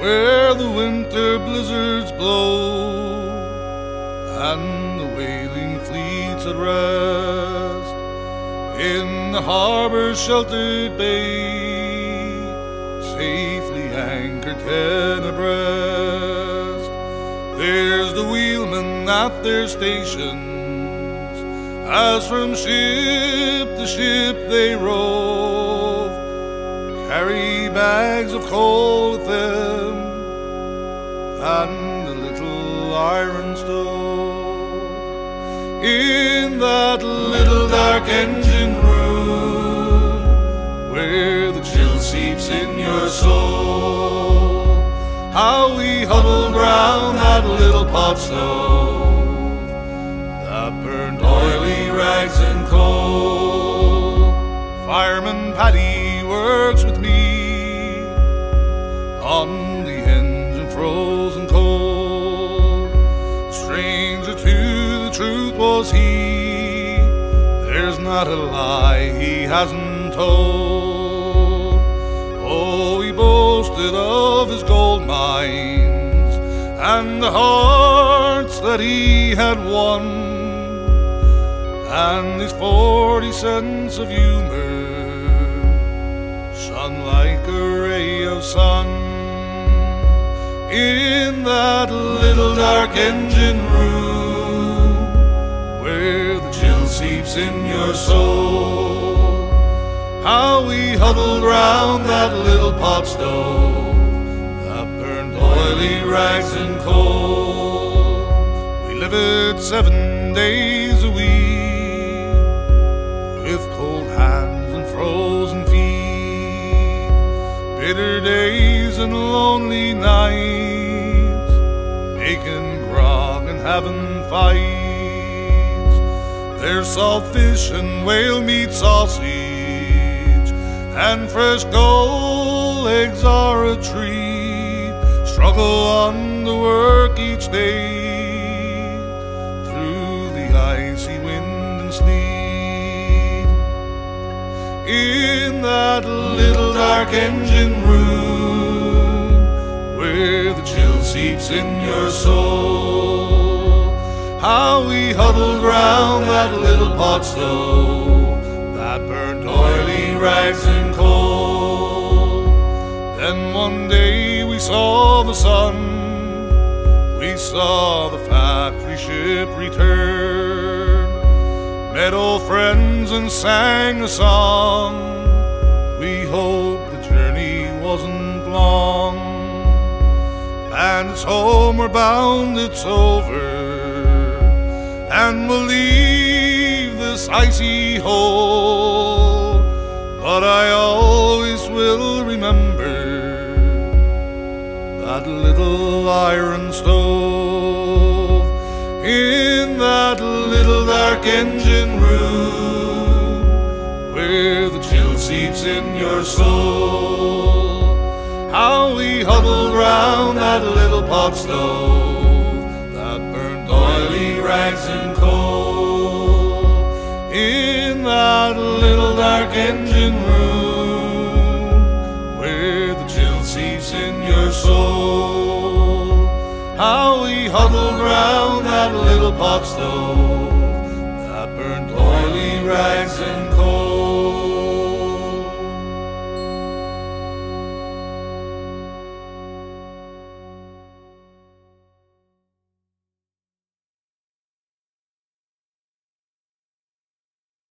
where the winter blizzards blow and the whaling fleets at rest in the harbor's sheltered bay, safely anchored ten abreast. There's the wheelmen at their stations, as from ship to ship they rove, carry bags of coal with them and the little iron stove. In that little dark engine room, where the chill seeps in your soul, how we huddled round that little pot stove that burned oily rags and coal. Fireman Paddy works with me on the engine Stranger to the truth was he. There's not a lie he hasn't told. Oh, he boasted of his gold mines and the hearts that he had won, and his forty cents of humor shone like a ray of sun in that little dark engine room where the chill seeps in your soul. How we huddled round that little pot stove that burned oily rags and coal. We lived seven days a week with cold hands and frozen feet, bitter days and lonely nights, making grog and having fights. There's salt fish and whale meat sausage, and fresh gold eggs are a treat. Struggle on the work each day through the icy wind and sleet in that little dark engine room where the seeps in your soul. How we huddled round that little pot stove that burned oily rags and coal. Then one day we saw the sun. We saw the factory ship return met old friends and sang a song. It's homeward bound, it's over, and we'll leave this icy hole. But I always will remember that little iron stove in that little dark engine room where the chill seeps in your soul. How we huddled round that little pot stove that burned oily rags and coal in that little dark engine room where the chill seeps in your soul. How we huddled round that little pot stove that burned oily rags and